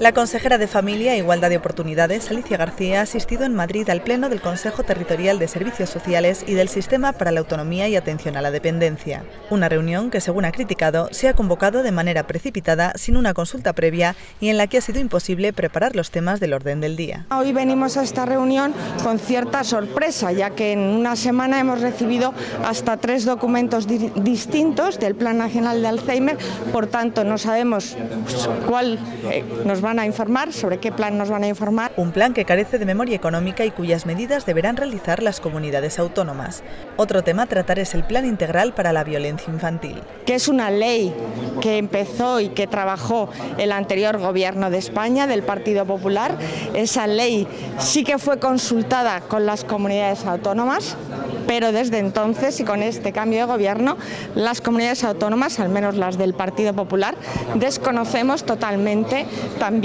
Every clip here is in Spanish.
La consejera de Familia e Igualdad de Oportunidades, Alicia García, ha asistido en Madrid al Pleno del Consejo Territorial de Servicios Sociales y del Sistema para la Autonomía y Atención a la Dependencia. Una reunión que, según ha criticado, se ha convocado de manera precipitada, sin una consulta previa y en la que ha sido imposible preparar los temas del orden del día. Hoy venimos a esta reunión con cierta sorpresa, ya que en una semana hemos recibido hasta tres documentos di distintos del Plan Nacional de Alzheimer, por tanto no sabemos cuál eh, nos va van a informar, sobre qué plan nos van a informar. Un plan que carece de memoria económica y cuyas medidas deberán realizar las comunidades autónomas. Otro tema a tratar es el Plan Integral para la Violencia Infantil. Que es una ley que empezó y que trabajó el anterior gobierno de España, del Partido Popular. Esa ley sí que fue consultada con las comunidades autónomas, pero desde entonces y con este cambio de gobierno, las comunidades autónomas, al menos las del Partido Popular, desconocemos totalmente también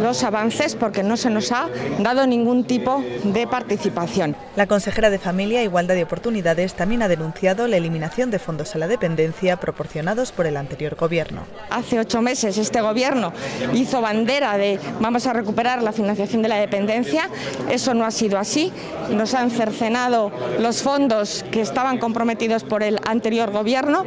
los avances porque no se nos ha dado ningún tipo de participación. La consejera de Familia e Igualdad de Oportunidades también ha denunciado la eliminación de fondos a la dependencia proporcionados por el anterior gobierno. Hace ocho meses este gobierno hizo bandera de vamos a recuperar la financiación de la dependencia, eso no ha sido así, nos han cercenado los fondos fondos que estaban comprometidos por el anterior gobierno.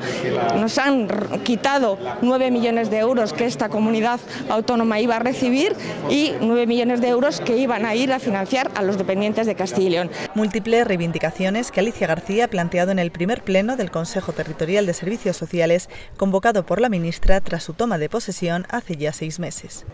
Nos han quitado 9 millones de euros que esta comunidad autónoma iba a recibir y 9 millones de euros que iban a ir a financiar a los dependientes de Castilla y León. Múltiples reivindicaciones que Alicia García ha planteado en el primer pleno del Consejo Territorial de Servicios Sociales convocado por la ministra tras su toma de posesión hace ya seis meses.